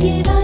Mira.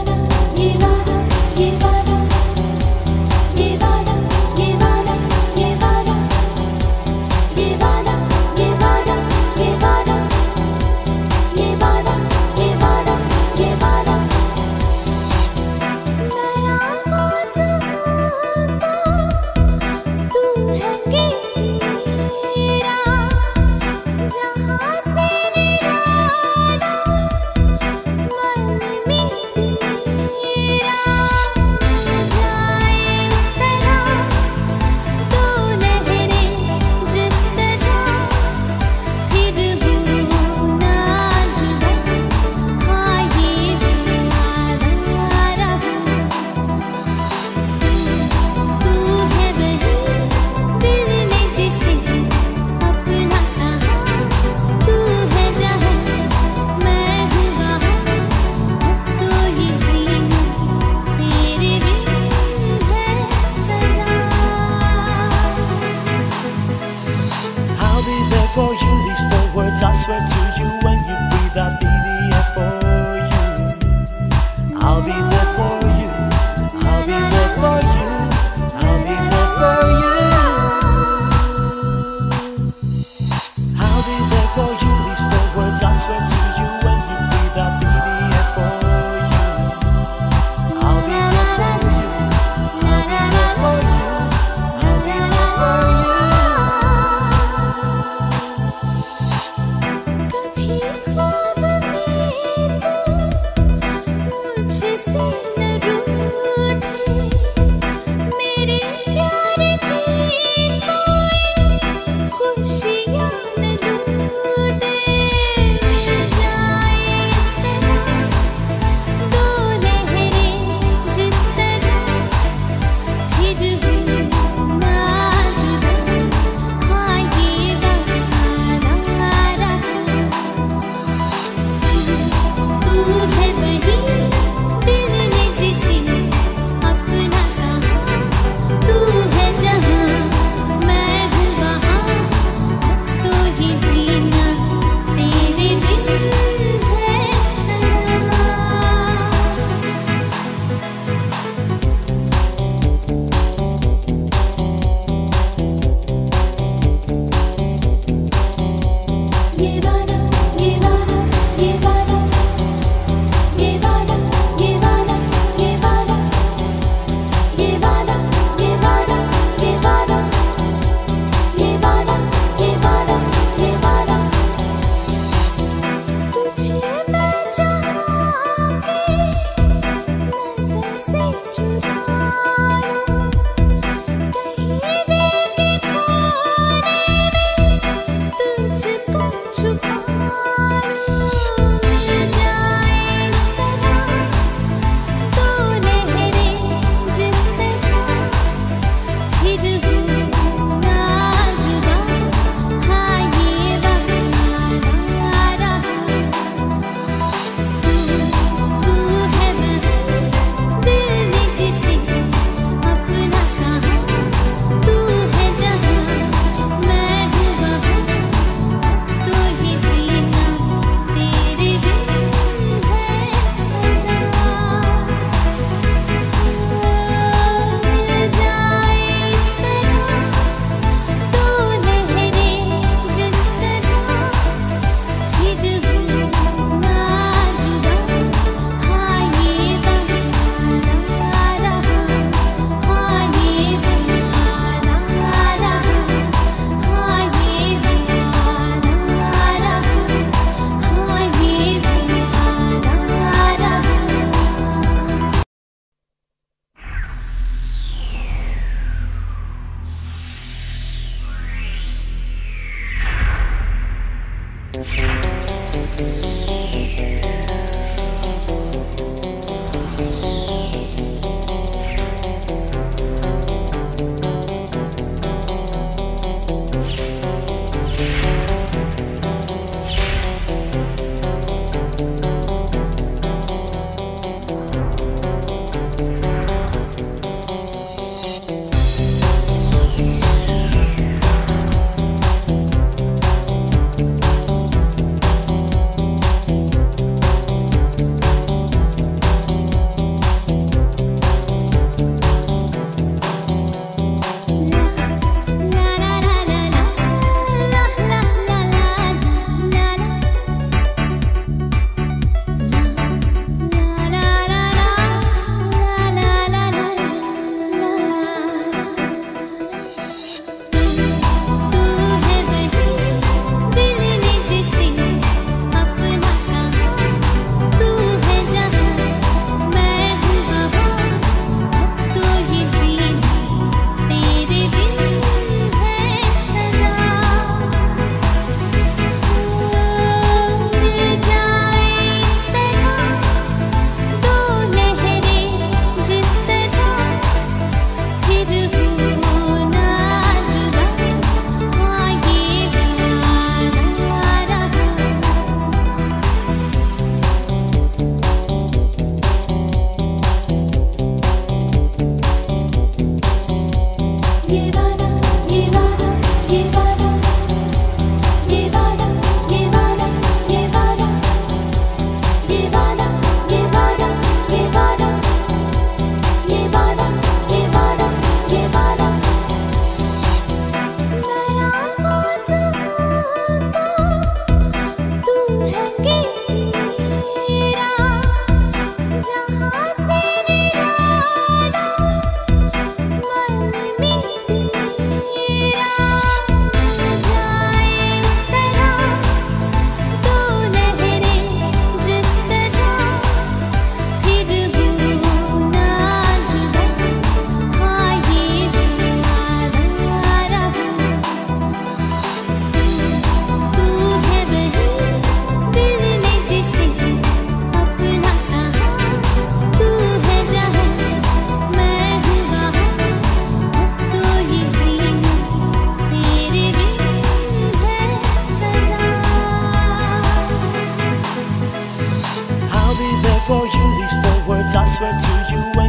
Swear to you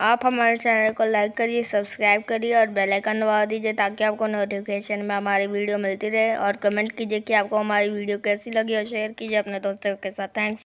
आप हमारे channel को लाइक करिए, सब्सक्राइब करिए और बेल आइकन दबा दीजिए ताकि आपको नोटिफिकेशन में हमारी वीडियो मिलती रहे और कमेंट कीजिए कि आपको हमारी वीडियो कैसी लगी और शेयर कीजिए अपने दोस्तों के साथ। थैंक्स